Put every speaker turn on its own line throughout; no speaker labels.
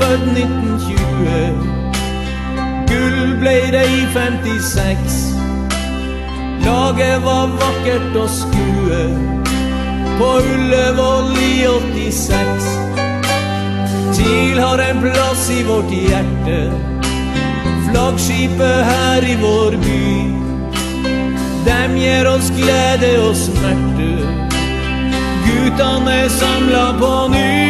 født 1920. Gull ble det i 56. Laget var vakkert å skue på Ullevål i 86. TIL har en plass i vårt hjerte, flaggskipet her i vår by. Dem gir oss glede og smerte, guttene samla på ny.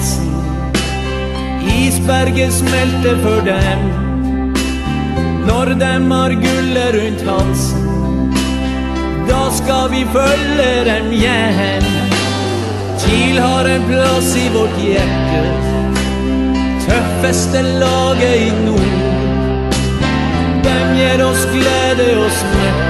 Her. Isberget smelter for dem når dem har gullet rundt halsen. Da skal vi følge dem hjem. TIL har en plass i vårt hjerte. Tøffeste laget i nord. Dem gir oss glede og smerte.